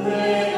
Amen.